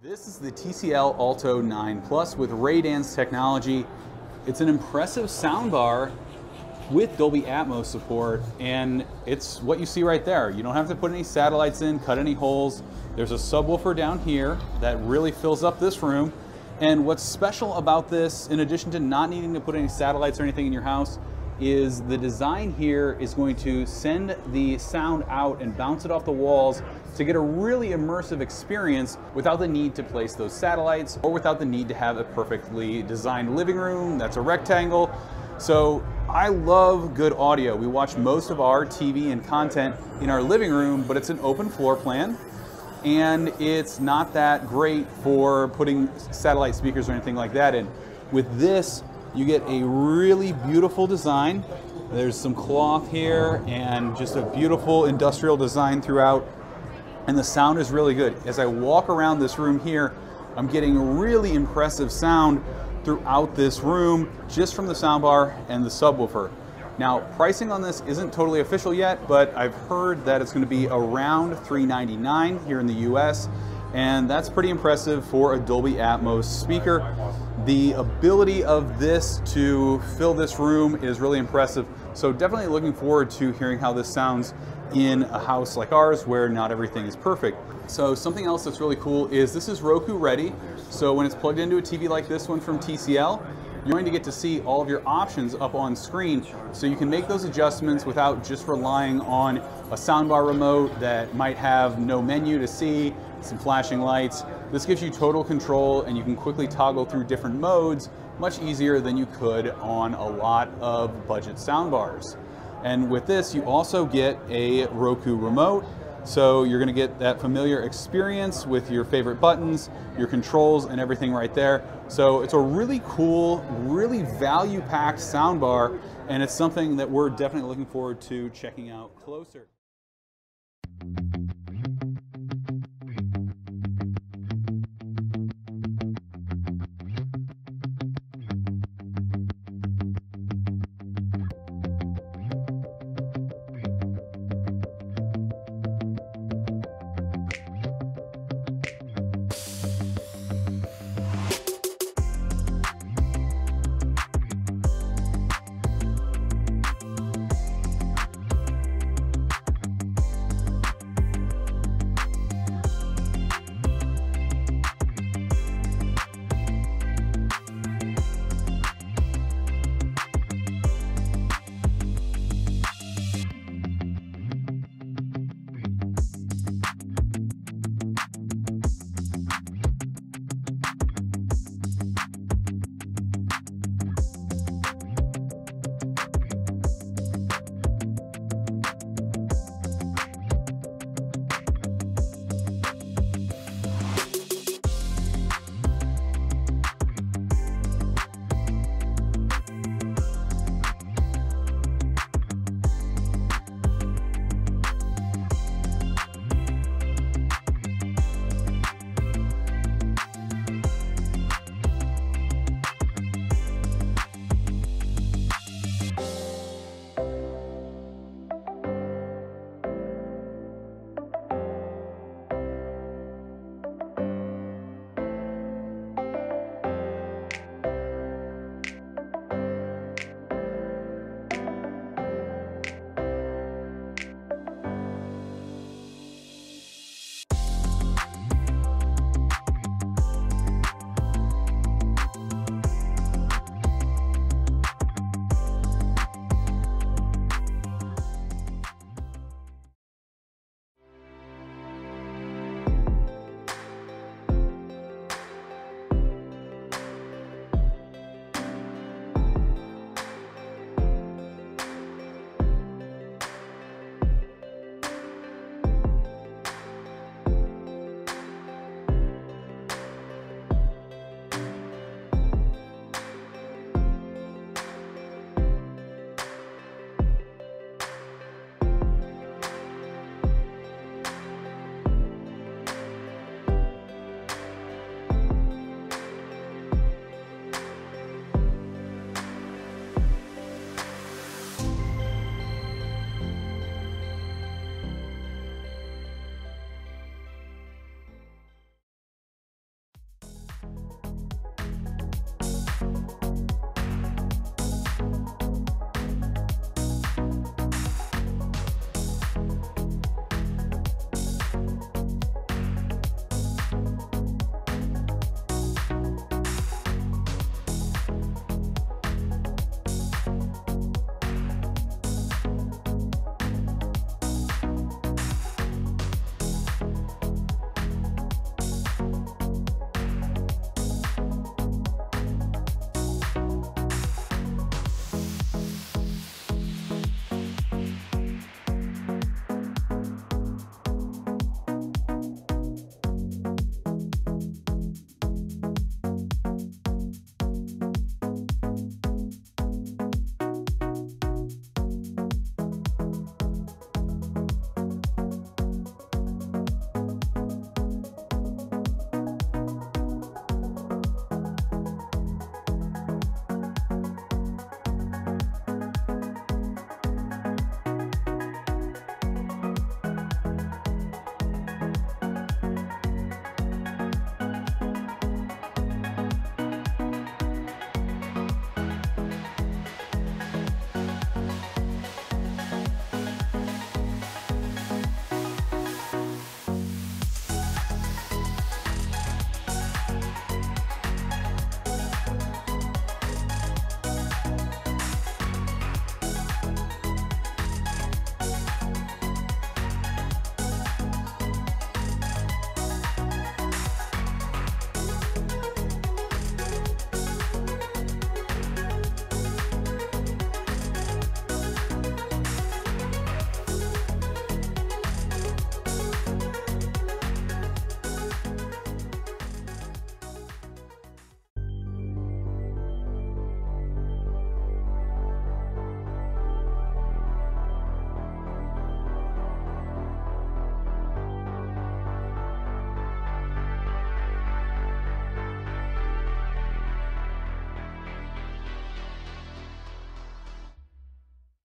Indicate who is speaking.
Speaker 1: This is the TCL Alto 9 Plus with RayDanz technology. It's an impressive soundbar with Dolby Atmos support, and it's what you see right there. You don't have to put any satellites in, cut any holes. There's a subwoofer down here that really fills up this room. And what's special about this, in addition to not needing to put any satellites or anything in your house, is the design here is going to send the sound out and bounce it off the walls to get a really immersive experience without the need to place those satellites or without the need to have a perfectly designed living room that's a rectangle. So I love good audio. We watch most of our TV and content in our living room, but it's an open floor plan and it's not that great for putting satellite speakers or anything like that in. With this, you get a really beautiful design. There's some cloth here and just a beautiful industrial design throughout. And the sound is really good. As I walk around this room here, I'm getting really impressive sound throughout this room just from the soundbar and the subwoofer. Now, pricing on this isn't totally official yet, but I've heard that it's going to be around 399 here in the US, and that's pretty impressive for a Dolby Atmos speaker. The ability of this to fill this room is really impressive. So definitely looking forward to hearing how this sounds in a house like ours where not everything is perfect. So something else that's really cool is this is Roku ready. So when it's plugged into a TV like this one from TCL, you're going to get to see all of your options up on screen so you can make those adjustments without just relying on a soundbar remote that might have no menu to see, some flashing lights. This gives you total control and you can quickly toggle through different modes much easier than you could on a lot of budget soundbars. And with this, you also get a Roku remote so you're going to get that familiar experience with your favorite buttons, your controls, and everything right there. So it's a really cool, really value-packed soundbar, and it's something that we're definitely looking forward to checking out closer.